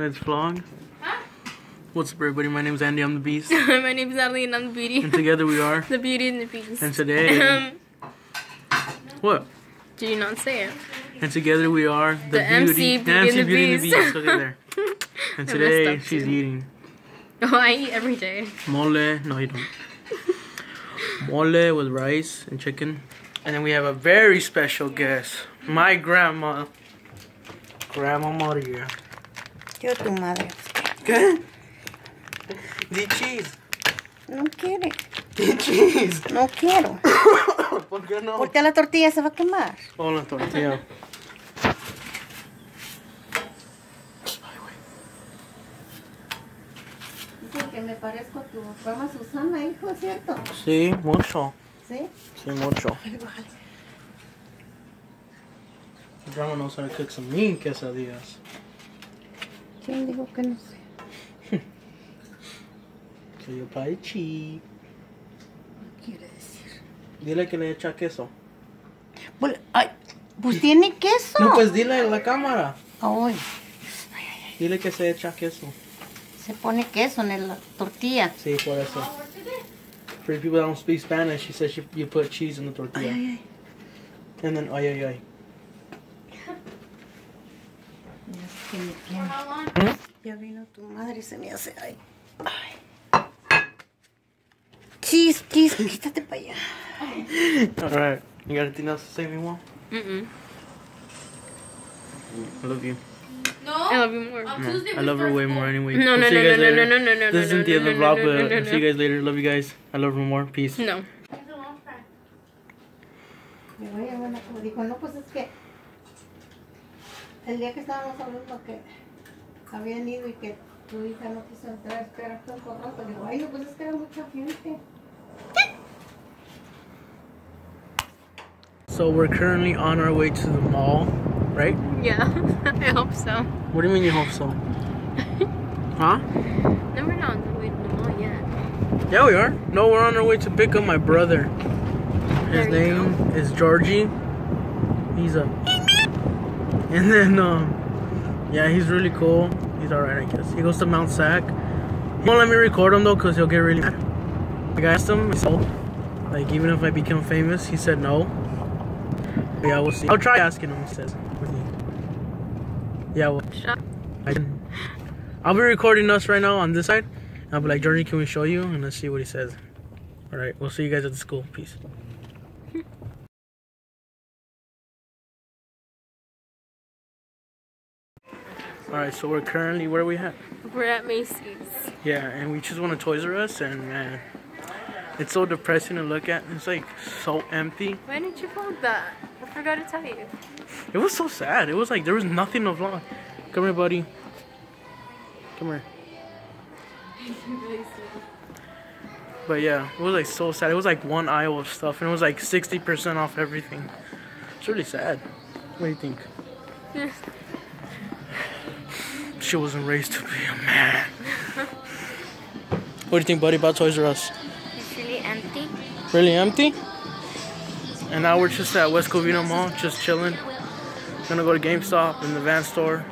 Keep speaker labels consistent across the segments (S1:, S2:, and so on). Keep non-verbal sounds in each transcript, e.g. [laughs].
S1: Let's vlog. What's up, everybody? My name is Andy. I'm the Beast, [laughs]
S2: My name is Natalie and I'm the beauty.
S1: and together we are. [laughs]
S2: the beauty and the beast.
S1: And today,
S2: Um,
S1: what?
S2: did you not say it?
S1: And together we are the,
S2: The MC,
S1: beauty,
S2: Beauty
S1: MC
S2: and the
S1: Beauty and the
S2: Beast.
S1: Beast. Look at there. [laughs] And today she's
S2: too.
S1: eating
S2: Oh, I eat every day.
S1: mole. No, you don't. mole with rice and chicken. And then we have a very special guest, my grandma, Grandma Maria.
S3: Yo tu madre.
S1: ¿Qué? Di cheese.
S3: No quiere.
S1: Di cheese.
S3: No quiero. [coughs]
S1: ¿Por qué no?
S3: Porque la tortilla se va a quemar.
S1: Oh, la tortilla.
S3: Dice que me parezco a tu mamá Susana, hijo, ¿cierto?
S1: Sí, mucho.
S3: ¿Sí?
S1: Sí, mucho. Knows how to cook some mean quesadillas.
S3: ¿Quién dijo que no sé?
S1: So you buy cheese.
S3: Quiere decir.
S1: Dile que le echa queso.
S3: Pues, ay, pues tiene queso.
S1: No, pues dile en la cámara.
S3: Ay,
S1: Dile que se echa queso.
S3: se pone queso en la tortilla.
S1: Sí, por eso. For people that don't speak Spanish, she says you, you put cheese in the tortilla.
S3: Ay, ay, ay.
S1: And then, ay, ay, ay.
S3: Que me tiene. Ya vino tu madre y se me hace. Ay. Ay. Chis, chis, quítate para allá.
S1: Alright. You got anything else to say, Mimo?
S2: Mm-mm.
S1: I love you.
S2: No, I love you more.
S1: No, I love her way more anyway.
S2: No,
S1: We'll
S2: no,
S1: see you
S2: no,
S1: guys
S2: no, no,
S1: later.
S2: no, no, no,
S1: This
S2: no,
S1: isn't the
S2: no,
S1: end of the
S2: no,
S1: vlog,
S2: no,
S1: but
S2: no, no,
S1: I'll see you
S2: no.
S1: guys later. Love you guys. I love her more. Peace.
S2: No.
S3: Me voy a ver, como dijo, no, pues es que el día que estábamos hablando que habían ido y que tu hija no quiso entrar, espera un poco rato, digo, ay, no, pues es que era mucha gente.
S1: So we're currently on our way to the mall, right?
S2: Yeah, [laughs] I hope so.
S1: What do you mean you hope so? [laughs] huh?
S2: No, we're not on the way to the mall yet.
S1: Yeah, we are. No, we're on our way to pick up my brother. His
S2: There you
S1: name is Georgie. He's a. [laughs] And then, um, yeah, he's really cool. He's alright, I guess. He goes to Mount Sac. He won't let me record him though, cause he'll get really mad. Like I asked him, so, like even if I become famous, he said no. But yeah, we'll see. I'll try asking him. He says. Yeah, well, I can. I'll be recording us right now on this side. I'll be like, Georgie, can we show you? And let's see what he says. All right, we'll see you guys at the school. Peace. All right, so we're currently where are we at?
S2: We're at Macy's.
S1: Yeah, and we just went to Toys R Us, and man, it's so depressing to look at. It's like so empty.
S2: Why didn't you vlog that? I forgot to tell you.
S1: It was so sad. It was like there was nothing to vlog. Come here, buddy. Come here. But yeah, it was like so sad. It was like one aisle of stuff, and it was like 60% off everything. It's really sad. What do you think? [laughs] She wasn't raised to be a man. what do you think, buddy, about Toys R Us?
S2: It's really empty.
S1: Really empty? And now we're just at West Covina Mall, just chilling. Gonna go to GameStop and the van store.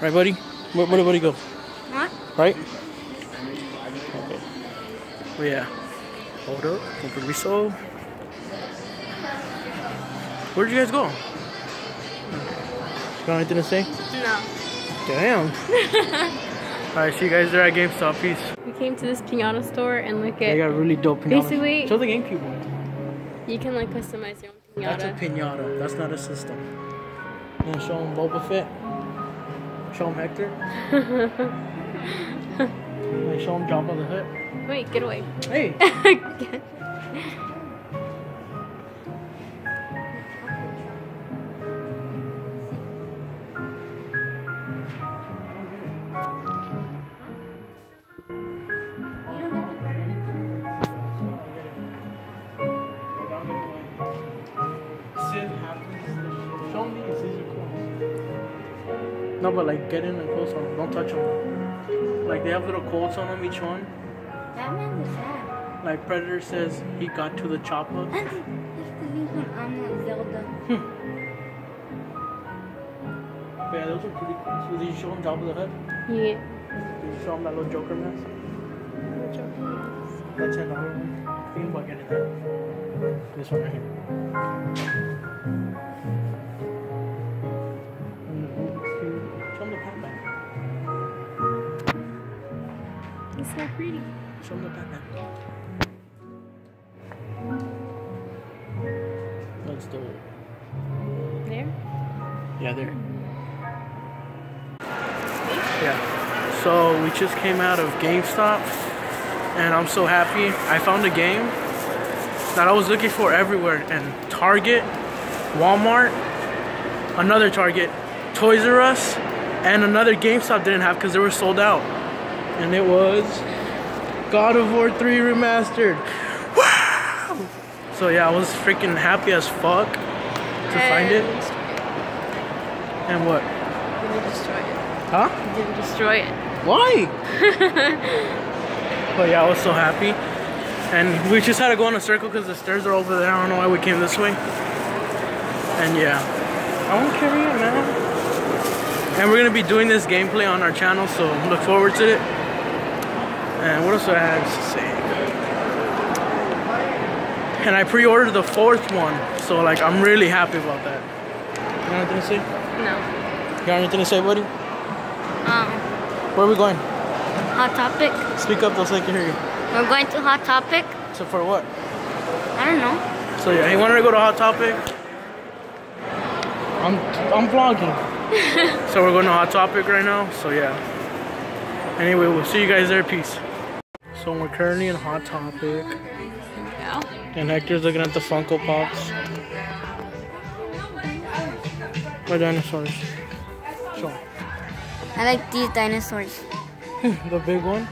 S1: Right, buddy? Where, where did buddy go?
S2: What?
S1: Right? Okay. But yeah. Hold up. Con permiso. Where'd you guys go? Got anything to say?
S2: No.
S1: Damn. [laughs] Alright, see you guys there at GameStop. Peace.
S2: We came to this piano store and look at.
S1: They got really dope pianos.
S2: Basically-
S1: Show the game people.
S2: You can like customize your own piñata.
S1: That's a
S2: pinata.
S1: pinata. That's not a system. You wanna show him Boba Fett? Show him Hector? [laughs] Like, show him Jabba the Hutt?
S2: Wait, get away.
S1: Hey! [laughs] No, but like get in and close on them. Don't touch them. Like they have little quotes on them, each one.
S4: Batman is that?
S1: Like Predator says, he got to the chopper.
S4: Andy, [laughs] that's the new one. I'm not Zelda. Hmm.
S1: But yeah, those are pretty cool. So did you show him Jabba the Hutt?
S2: Yeah.
S1: Did you show him that little Joker mask? That ten dollar one. Think about getting that. This one right here.
S2: Pretty.
S1: Show him the Pac-Man. That's dope.
S2: There?
S1: Yeah, there. Yeah. So we just came out of GameStop and I'm so happy. I found a game that I was looking for everywhere and Target, Walmart, another Target, Toys R Us, and another GameStop didn't have because they were sold out. And it was God of War 3 Remastered. Wow! So yeah, I was freaking happy as fuck to find it. And what?
S2: You didn't destroy it.
S1: Huh?
S2: You didn't destroy it.
S1: Why? [laughs] but yeah, I was so happy. And we just had to go in a circle because the stairs are over there. I don't know why we came this way. And yeah, I won't carry it, man. And we're going to be doing this gameplay on our channel, so look forward to it. And what else do I have to say? And I pre-ordered the fourth one, so like I'm really happy about that. You got anything to say?
S2: No.
S1: You got anything to say, buddy?
S2: Um,
S1: Where are we going?
S2: Hot Topic.
S1: Speak up though so I can hear you.
S2: We're going to Hot Topic.
S1: So for what?
S2: I don't know.
S1: So yeah, he wanted to go to Hot Topic. I'm I'm vlogging. [laughs] so we're going to Hot Topic right now. So yeah. Anyway, we'll see you guys there. Peace. So we're currently in Hot Topic,
S2: Yeah.
S1: and Hector's looking at the Funko Pops. My dinosaurs. 'em.
S2: I like these dinosaurs. [laughs]
S1: the big one.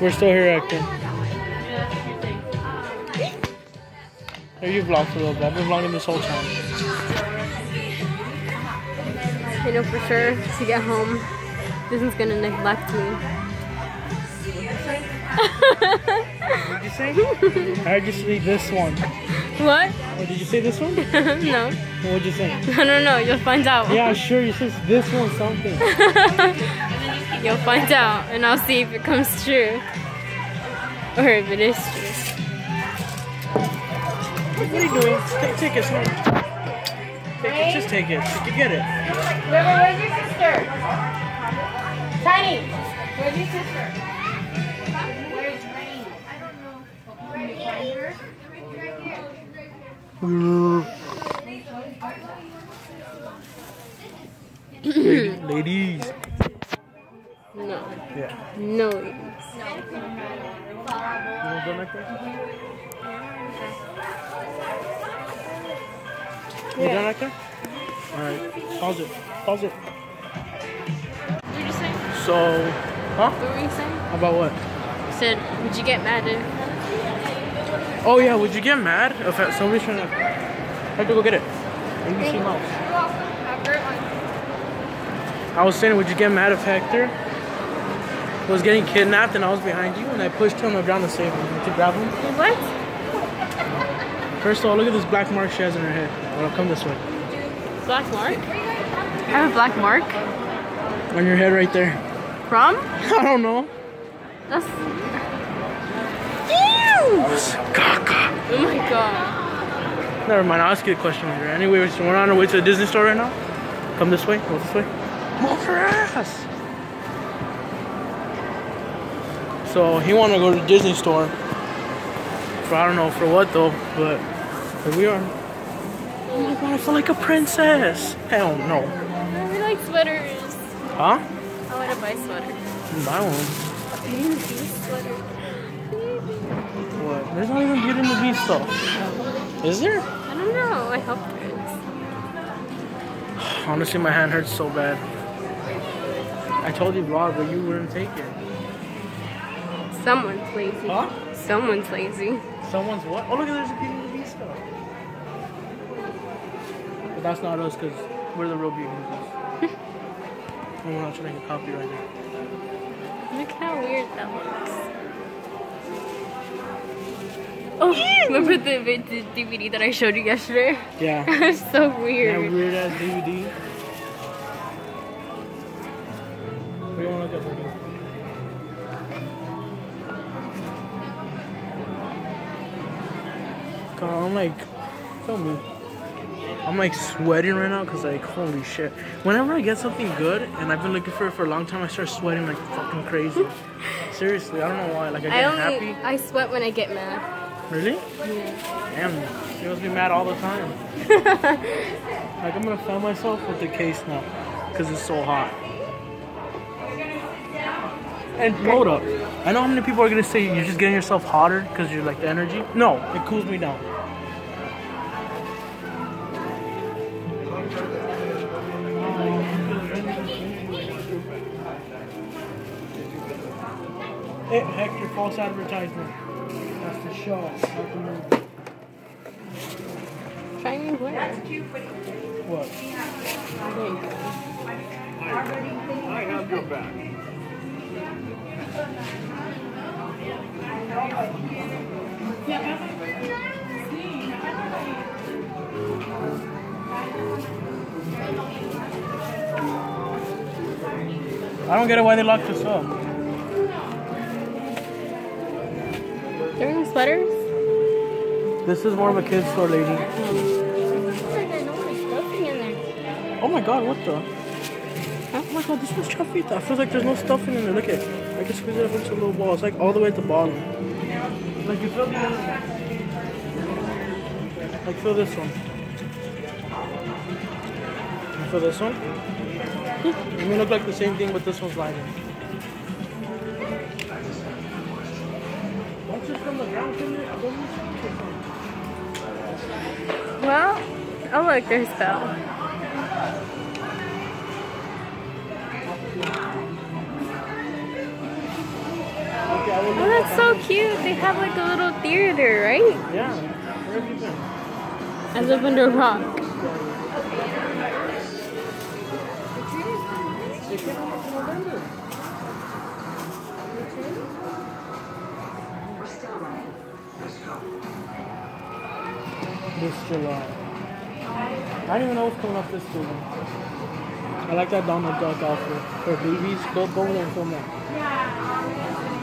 S1: We're still here, Hector. Here, you vlogged for a little bit. I've been vlogging this whole time.
S2: I know for sure to get home, this is gonna neglect me.
S1: What did you say? [laughs] I heard you say this one.
S2: what?
S1: Oh, did you say this one? [laughs]
S2: no.
S1: What did you say?
S2: I don't know. You'll find out.
S1: Yeah, sure. You said this one something. [laughs]
S2: You'll find out, and I'll see if it comes true. Or if it is true.
S1: What are you doing? Take, take it, son. Take it. Just take it. You can get it.
S3: River, where's your sister? Tiny, where's your sister? Where's Rain? I don't know. Where do you find her? Right here.
S1: Ladies.
S2: No.
S1: Yeah.
S2: No.
S1: You want to go next You done right there? Alright. Pause it. Pause it.
S2: What did you say?
S1: So, huh?
S2: What were you saying?
S1: About what?
S2: You said, would you get mad if...
S1: Oh yeah, would you get mad if somebody's trying to... I have to go get it. ABC mouse. I was saying, would you get mad if Hector was getting kidnapped and I was behind you and I pushed him around to save him? You grab him?
S2: What?
S1: First of all, look at this black mark she has in her head. Well, come this way.
S2: Black mark? I have a black mark?
S1: On your head right there.
S2: From? [laughs]
S1: I don't know.
S2: That's...
S1: Caca.
S2: Oh my god.
S1: Never mind, I'll ask you a question later. Anyway, so we're on our way to the Disney store right now. Come this way, go this way. Move your ass! So he wanted to go to the Disney store. For I don't know for what though, but here we are. Oh my god, I feel like a princess. Hell no.
S2: I like sweaters.
S1: Huh?
S2: I want to buy sweaters.
S1: Buy one.
S2: Beauty sweater.
S1: What? There's not even Beauty and the Beast stuff. Is there?
S2: I don't know. I hope there is. [sighs]
S1: Honestly, my hand hurts so bad. I told you vlog, but you wouldn't take it.
S2: Someone's lazy.
S1: Huh?
S2: Someone's lazy.
S1: Someone's what? Oh, look at there's a Beauty and the Beast stuff. But that's not us because we're the real Beauty and the Beast. and [laughs] we're not trying to copy right now.
S2: Look how weird that looks. Oh, [laughs] remember the, the DVD that I showed you yesterday?
S1: Yeah.
S2: it was [laughs] so
S1: That
S2: weird.
S1: weird ass DVD. God, I'm like, film me. I'm like sweating right now because like holy shit. Whenever I get something good and I've been looking for it for a long time, I start sweating like fucking crazy. [laughs] Seriously, I don't know why. Like I
S2: I
S1: get
S2: only
S1: happy.
S2: I sweat when I get mad.
S1: Really?
S2: Yeah.
S1: Damn, you must be mad all the time. [laughs] Like I'm gonna film myself with the case now, cause it's so hot. And hold up, I know how many people are gonna say you're just getting yourself hotter because you're like the energy. No, it cools me down. Hey, Hector, false advertisement. That's the show, not the movie.
S2: Try me where?
S1: What?
S2: There you go.
S5: I have your back.
S1: I don't get it why they locked us up.
S2: They're in sweaters?
S1: This is more of a kid's store, lady. Oh my god, what the? Oh my god, this one's chafita. I feel like there's no stuffing in there. Look at it. I can squeeze it up into a little ball. It's like all the way at the bottom. Like you feel the one. Like feel this one. You feel this one? [laughs] It may look like the same thing, but this one's lining. Once it's from the ground,
S2: Oh, that's so cute. They have like a little theater, right?
S1: Yeah. Where have?
S2: I live under a rock.
S1: This July. I don't even know what's coming up this season. I like that Donald Duck outfit. For babies, go, go over there and film that.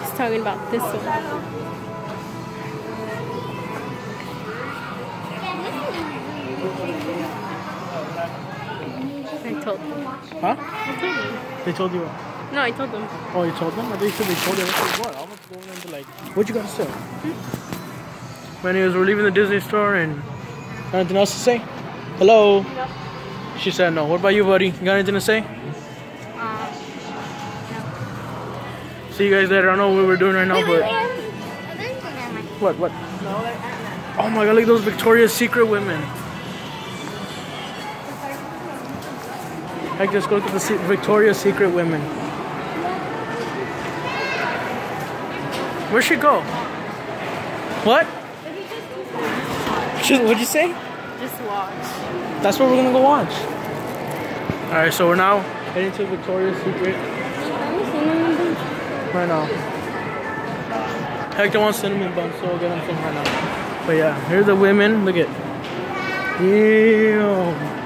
S2: He's talking about this one. I told them.
S1: Huh?
S2: I told them.
S1: They told you what?
S2: No, I told them.
S1: Oh, you told them? I thought you said they told you. I was like, what? I was going into like, what you got to say? But anyways, we're leaving the Disney store and got anything else to say? Hello?
S2: No.
S1: She said no. What about you, buddy? You got anything to say? See you guys later. I don't know what we're doing right now, but what? What? Oh my god, look at those Victoria's Secret women. I just go to the Se- Victoria's Secret women. Where'd she go? What? What'd you say?
S2: just watch.
S1: That's what we're gonna go watch. Alright, so we're now heading to Victoria's Secret right now. Hector wants cinnamon buns, so we'll get them some right now. But yeah, here's the women. Look at. Damn.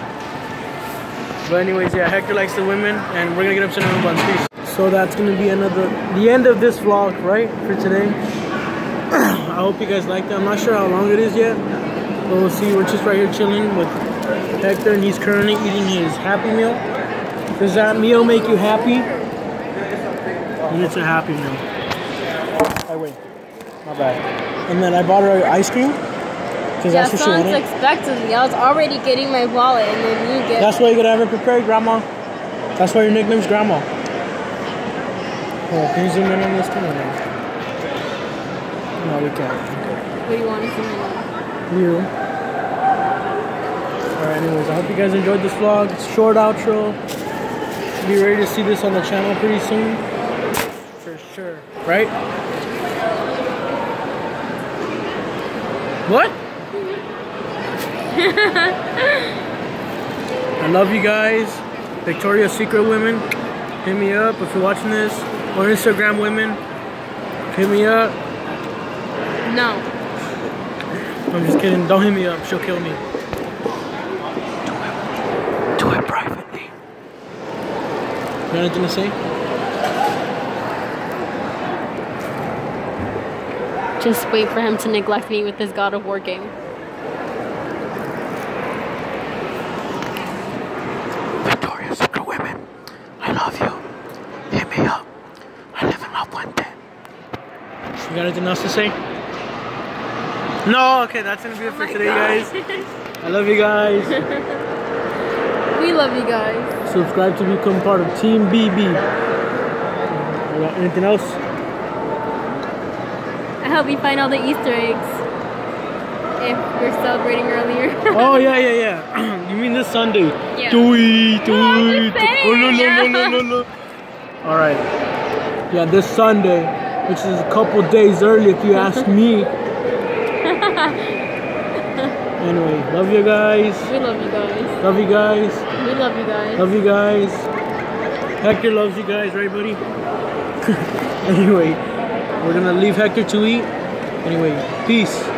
S1: But anyways, yeah, Hector likes the women, and we're gonna get him cinnamon buns. Peace. So that's gonna be another the end of this vlog, right, for today. [coughs] I hope you guys liked it. I'm not sure how long it is yet, but we'll see. We're just right here chilling with Hector, and he's currently eating his Happy Meal. Does that meal make you happy? And it's a Happy Meal. I wait, my bad. And then I bought her ice cream because
S2: Yeah,
S1: that's what she
S2: someone's
S1: wanted.
S2: expecting me. I was already getting my wallet, and then you get.
S1: That's why you gotta have it prepared, Grandma. That's why your nickname's Grandma. Oh, can you zoom in on this camera? No, we can't.
S2: What do you want to see?
S1: Okay. You. Alright, anyways, I hope you guys enjoyed this vlog. It's a short outro. Be ready to see this on the channel pretty soon. For sure. Right? What? [laughs] I love you guys. Victoria's Secret women. Hit me up if you're watching this. or Instagram women, hit me up.
S2: No.
S1: I'm just kidding. Don't hit me up. She'll kill me. Do it privately. You got anything to say?
S2: Just wait for him to neglect me with his God of War game.
S1: Victoria's Secret Women, I love you. Hit me up. I live in La Puente. You got anything else to say? No, okay, that's gonna be it for oh today, guys. [laughs] I love you guys.
S2: we love you guys.
S1: Subscribe to become part of Team BB. You uh, got anything else?
S2: You find all the Easter eggs. If we're celebrating earlier. [laughs]
S1: Oh yeah, yeah, yeah. [clears throat] you mean this Sunday?
S2: Yeah.
S1: Oh,
S2: I'm just.
S1: Oh, no, no, no, no, no, no. All right. Yeah, this Sunday, which is a couple days early, if you ask [laughs] me. [laughs] anyway, love you guys.
S2: we love you guys.
S1: Love you guys.
S2: We love you guys.
S1: Love you guys. Hector loves you guys, right, buddy? anyway, we're gonna leave Hector to eat. Anyway, peace.